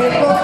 que